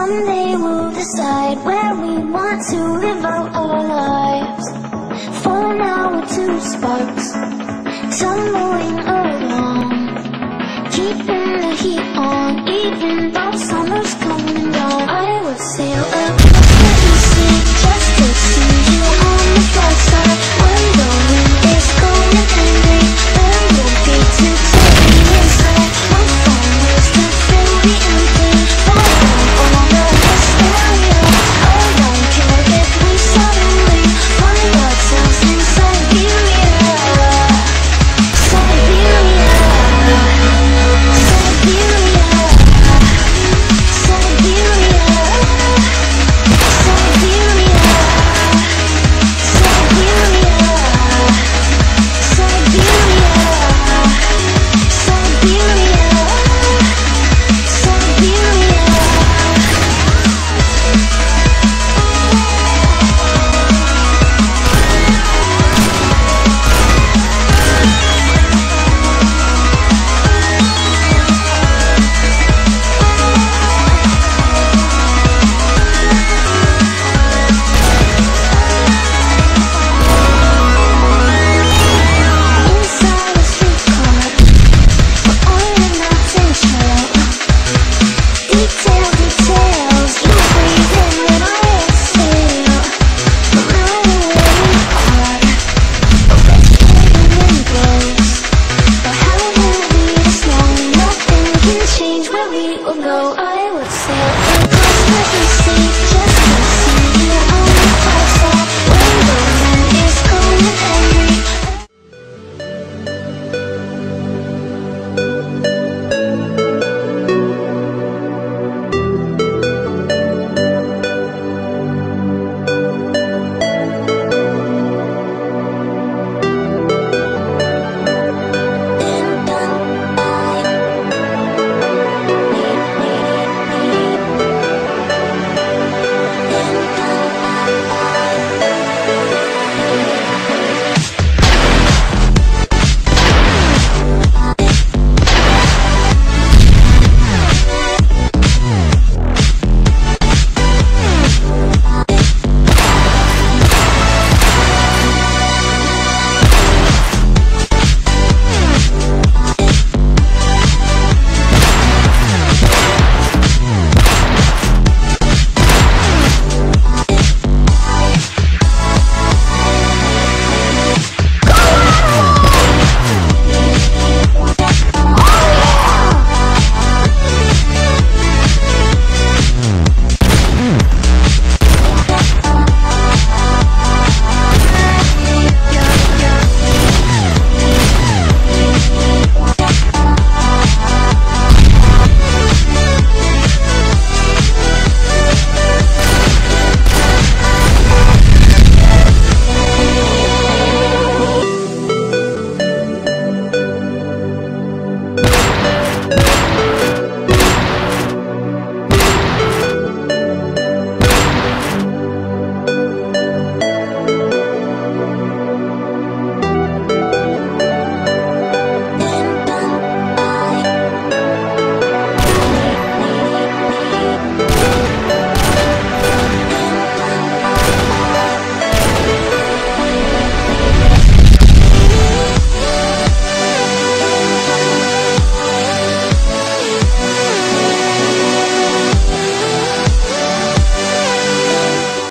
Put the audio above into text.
Someday we'll decide where we want to live out our lives. For now we're two sparks, tumbling along, keeping the heat on, even though summer's